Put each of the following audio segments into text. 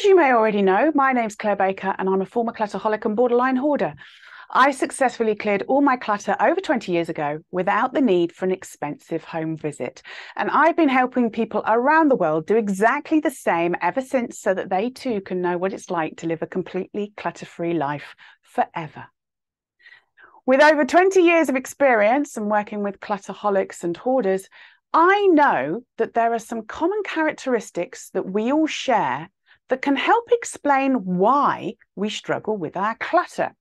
As you may already know, my name's Clare Baker and I'm a former clutterholic and borderline hoarder. I successfully cleared all my clutter over 20 years ago without the need for an expensive home visit. And I've been helping people around the world do exactly the same ever since so that they too can know what it's like to live a completely clutter free life forever. With over 20 years of experience and working with clutterholics and hoarders, I know that there are some common characteristics that we all share that can help explain why we struggle with our clutter.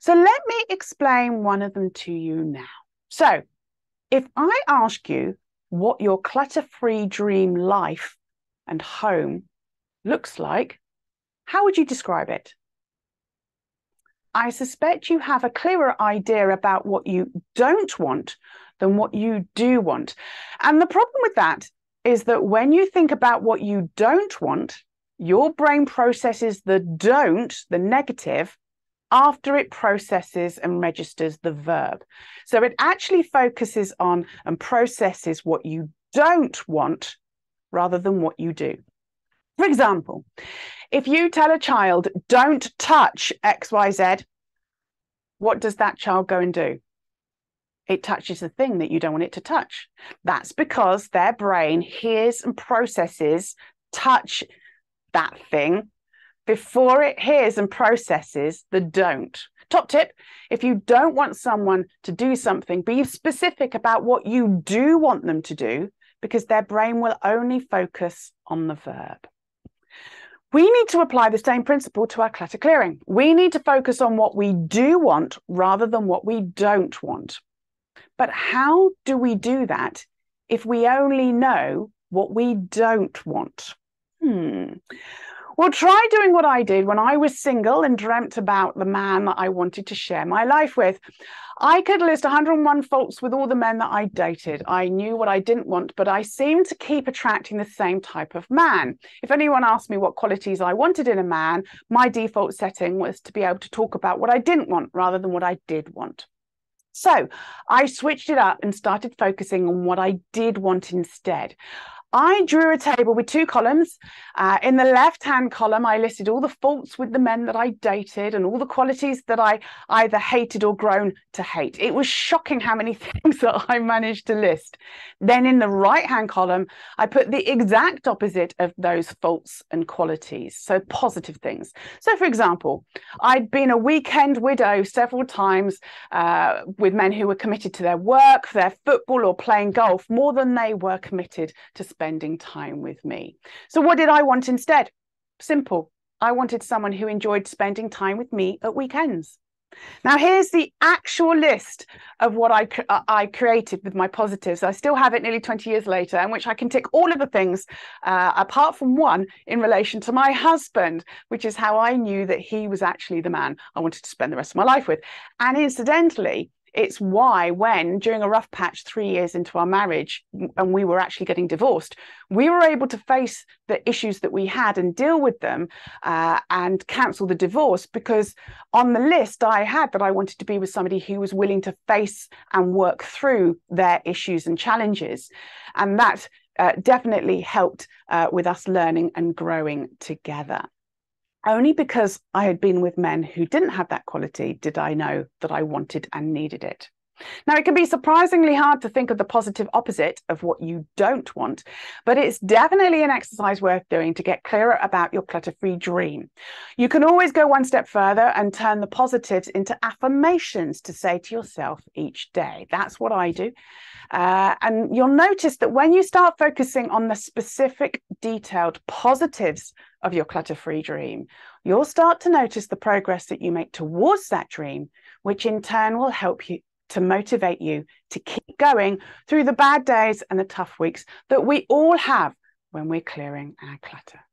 So let me explain one of them to you now. So if I ask you what your clutter-free dream life and home looks like, how would you describe it? I suspect you have a clearer idea about what you don't want than what you do want. And the problem with that is that when you think about what you don't want, your brain processes the don't, the negative, after it processes and registers the verb. So it actually focuses on and processes what you don't want rather than what you do. For example, if you tell a child, don't touch XYZ, what does that child go and do? It touches the thing that you don't want it to touch. That's because their brain hears and processes touch that thing before it hears and processes the don't. Top tip if you don't want someone to do something, be specific about what you do want them to do, because their brain will only focus on the verb. We need to apply the same principle to our clutter clearing. We need to focus on what we do want rather than what we don't want. But how do we do that if we only know what we don't want? Hmm. Well, try doing what I did when I was single and dreamt about the man that I wanted to share my life with. I could list 101 faults with all the men that I dated. I knew what I didn't want, but I seemed to keep attracting the same type of man. If anyone asked me what qualities I wanted in a man, my default setting was to be able to talk about what I didn't want rather than what I did want. So I switched it up and started focusing on what I did want instead. I drew a table with two columns. Uh, in the left hand column, I listed all the faults with the men that I dated and all the qualities that I either hated or grown to hate. It was shocking how many things that I managed to list. Then in the right hand column, I put the exact opposite of those faults and qualities. So positive things. So, for example, I'd been a weekend widow several times uh, with men who were committed to their work, their football, or playing golf more than they were committed to spending spending time with me. So, what did I want instead? Simple. I wanted someone who enjoyed spending time with me at weekends. Now, here's the actual list of what I, uh, I created with my positives. I still have it nearly 20 years later, in which I can tick all of the things uh, apart from one in relation to my husband, which is how I knew that he was actually the man I wanted to spend the rest of my life with. And incidentally, it's why, when during a rough patch, three years into our marriage, and we were actually getting divorced, we were able to face the issues that we had and deal with them uh, and cancel the divorce because on the list I had that I wanted to be with somebody who was willing to face and work through their issues and challenges. And that uh, definitely helped uh, with us learning and growing together. Only because I had been with men who didn't have that quality did I know that I wanted and needed it. Now, it can be surprisingly hard to think of the positive opposite of what you don't want, but it's definitely an exercise worth doing to get clearer about your clutter free dream. You can always go one step further and turn the positives into affirmations to say to yourself each day. That's what I do. Uh, and you'll notice that when you start focusing on the specific, detailed positives of your clutter free dream, you'll start to notice the progress that you make towards that dream, which in turn will help you to motivate you to keep going through the bad days and the tough weeks that we all have when we're clearing our clutter.